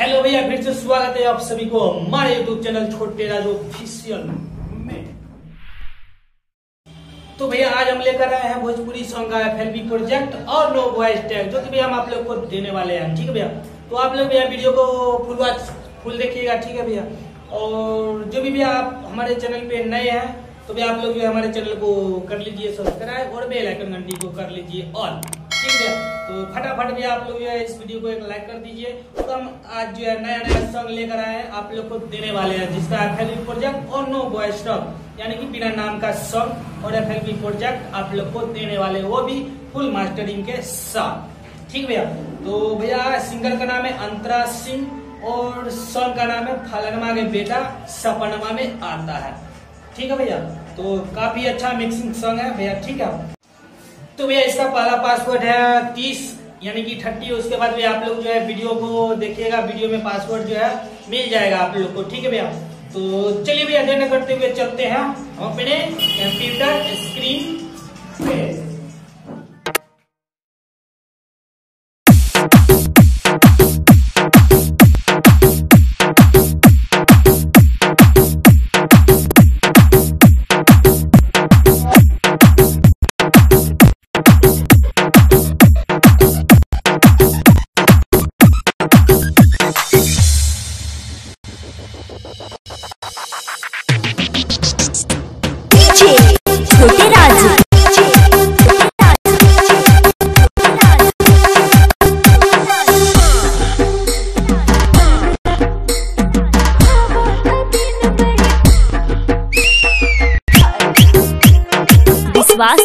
Hello भैया, फिर से स्वागत है आप सभी को हमारे यूट्यूब चैनल छोटे राजू ऑफिशियल में। तो भैया, आज हम लेकर आए हैं भोजपुरी सॉन्ग का एफ़ प्रोजेक्ट और नो वॉइस टैग जो कि भैया हम आप लोग को देने वाले हैं, ठीक है भैया? तो आप लोग भैया वीडियो को फुल वॉच फुल देखिएगा, ठीक है भैया? और जो भी भैया आप हमारे चैनल पे नए हैं तो भैया आप लोग जो हमारे चैनल को कर लीजिए सब्सक्राइब और बेल आइकन घंटी को कर लीजिए ऑल ठीक है। तो फटाफट भी आप लोग जो है इस वीडियो को एक लाइक कर दीजिए। तो हम आज जो है नया नया सॉन्ग लेकर आए हैं। आप लोग को देने वाले हैं, जिसका एफ़ प्रोजेक्ट और नो बॉय स्टॉप यानी कि बिना नाम का सॉन्ग और एफ़ प्रोजेक्ट आप लोग को देने वाले वो भी फुल मास्टरिंग के साथ। ठीक भैया? तो भैया सिंगर का नाम है अंतरा सिंह और सॉन्ग का नाम है फलनमा के बेटा सपनमा में आता है। ठीक है भैया? तो काफ़ी अच्छा मिक्सिंग सॉन्ग है भैया। ठीक है? तो भैया, इसका पहला पासवर्ड है तीस, यानी कि थर्टी। उसके बाद भी आप लोग जो है वीडियो को देखिएगा, वीडियो में पासवर्ड जो है मिल जाएगा आप लोग को, ठीक है भैया? तो चलिए भैया करते हुए चलते हैं। हम अपने कंप्यूटर स्क्रीन पे। छोटे राजू विश्वास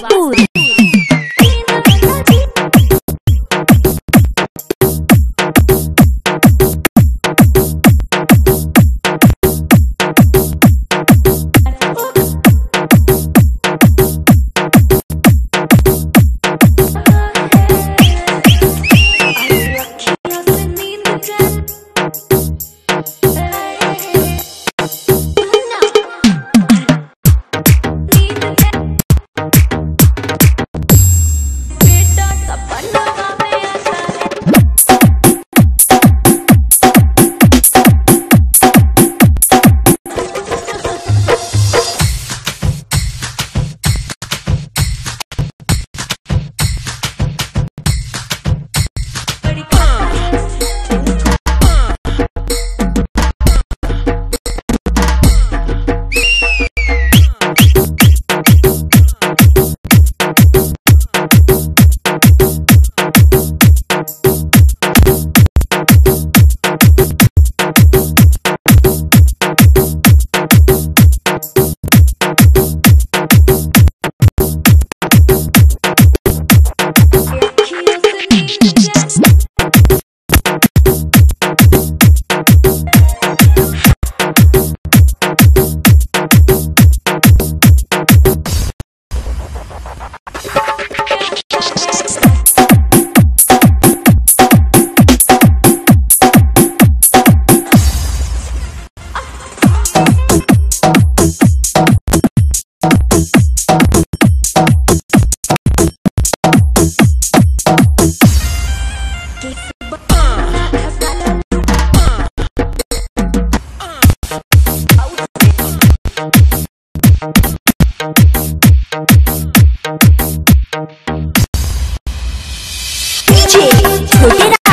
Chicks.